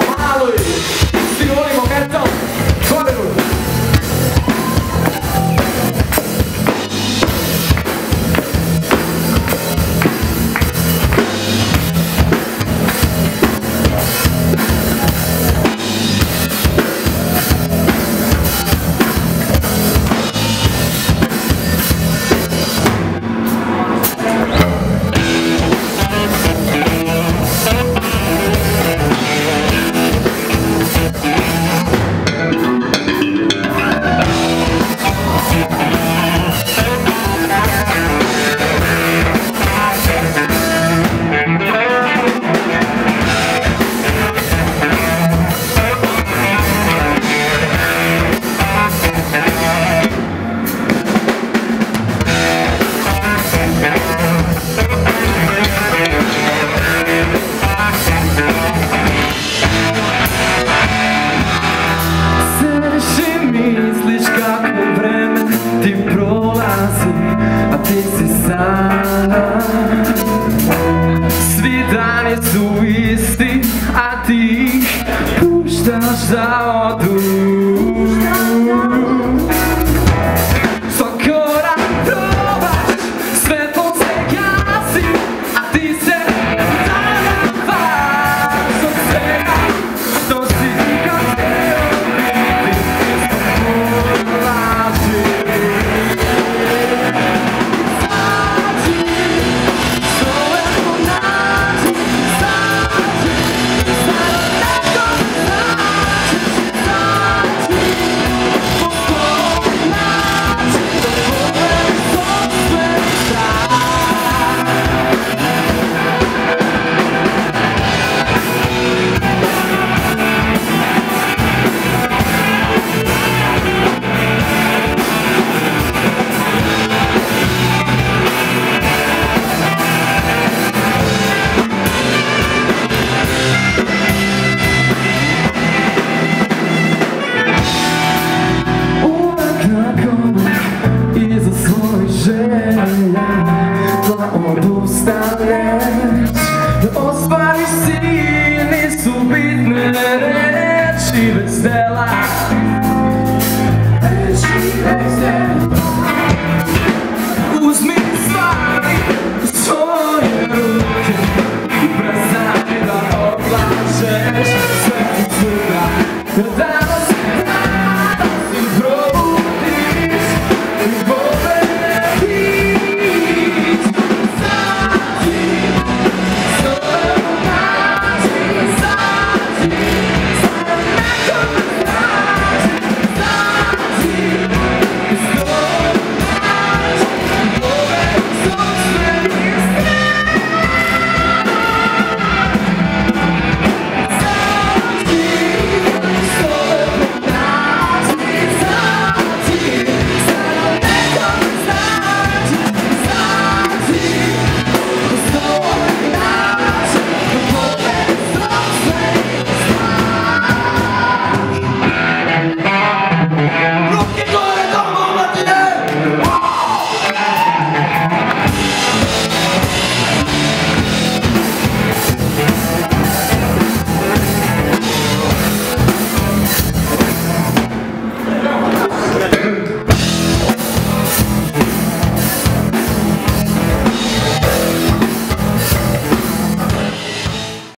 for salado.